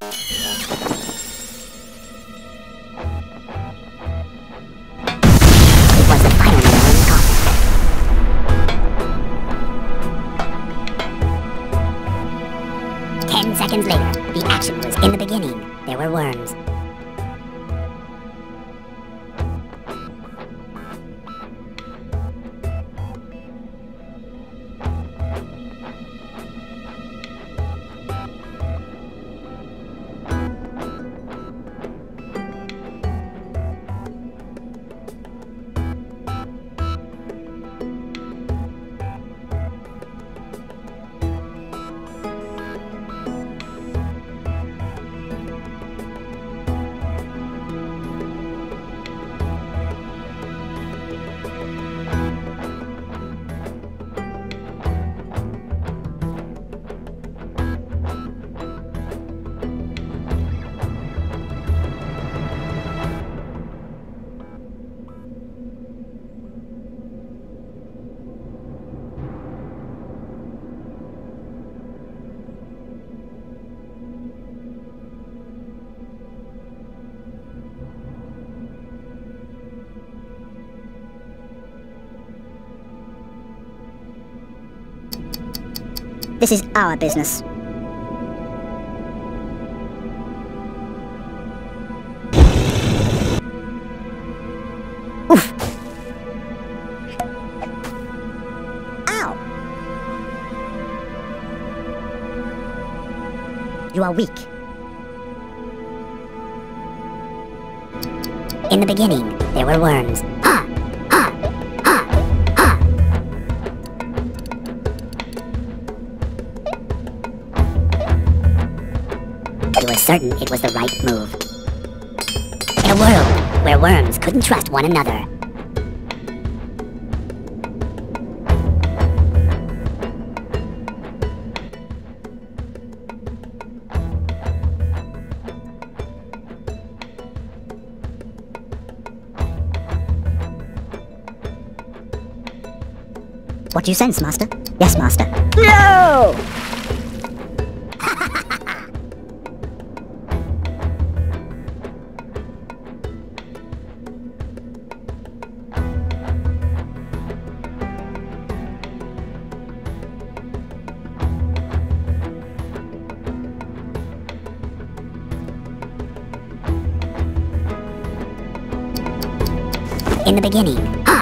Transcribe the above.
Ten seconds later, the action was in the beginning. There were worms. This is our business. Ow. You are weak. In the beginning, there were worms. Ha! Ah! Certain it was the right move. In a world where worms couldn't trust one another. What do you sense, Master? Yes, Master. No! in the beginning.